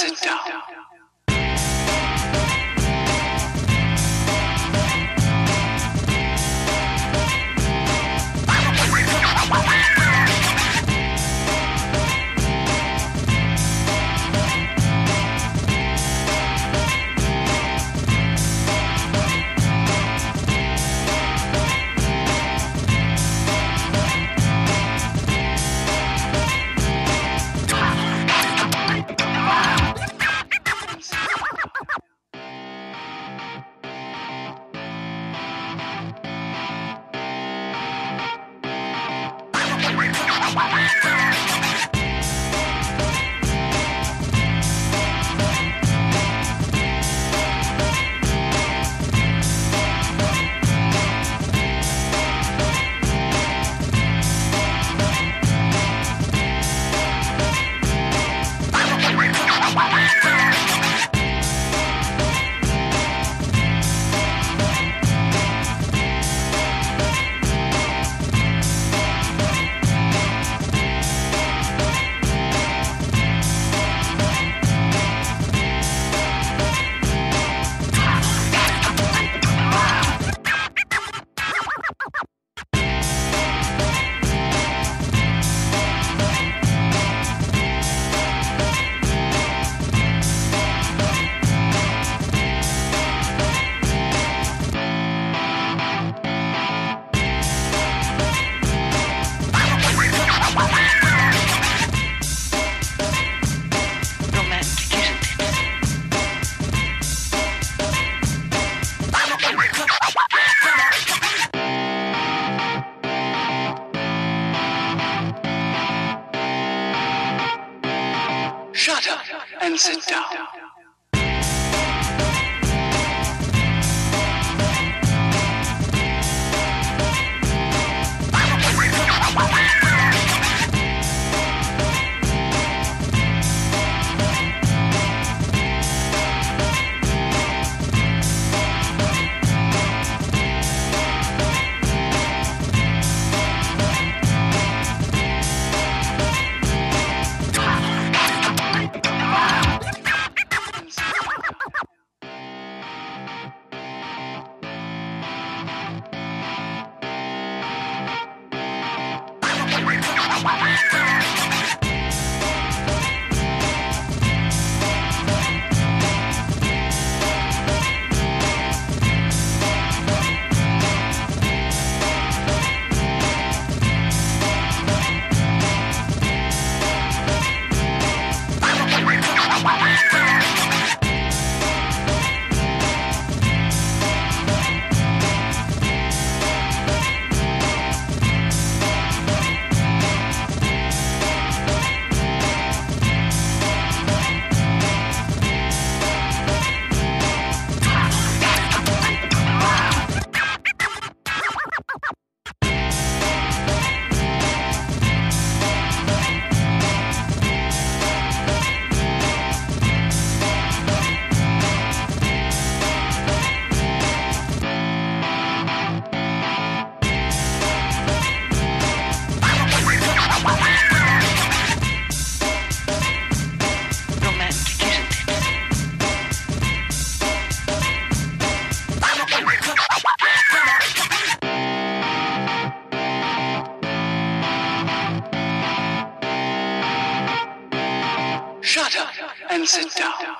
Sit down. And sit down. and sit down.